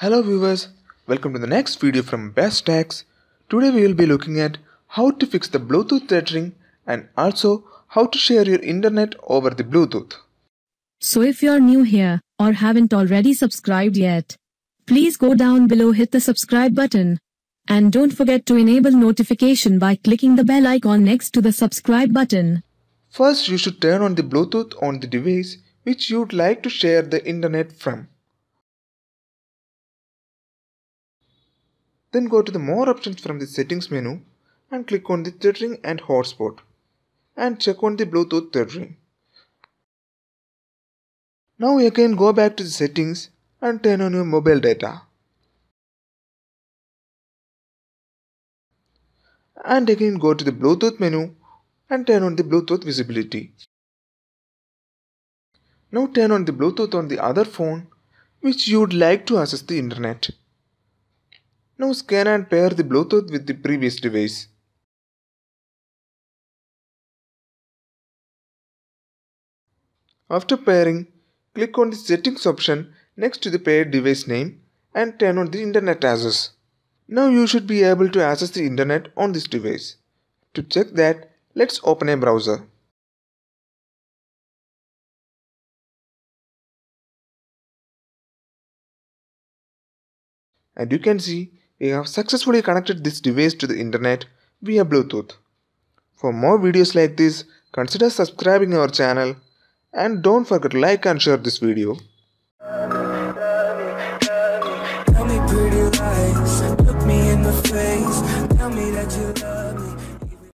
Hello viewers, welcome to the next video from Best Techs. Today we will be looking at how to fix the Bluetooth tethering and also how to share your internet over the Bluetooth. So if you're new here or haven't already subscribed yet, please go down below hit the subscribe button. And don't forget to enable notification by clicking the bell icon next to the subscribe button. First you should turn on the Bluetooth on the device which you'd like to share the internet from. Then go to the more options from the settings menu and click on the tethering and hotspot and check on the Bluetooth tethering. Now again go back to the settings and turn on your mobile data. And again go to the Bluetooth menu and turn on the Bluetooth visibility. Now turn on the Bluetooth on the other phone which you would like to access the internet. Now scan and pair the Bluetooth with the previous device. After pairing, click on the settings option next to the paired device name and turn on the internet access. Now you should be able to access the internet on this device. To check that, let's open a browser. And you can see we have successfully connected this device to the internet via Bluetooth. For more videos like this, consider subscribing our channel and don't forget to like and share this video. Tell me in the face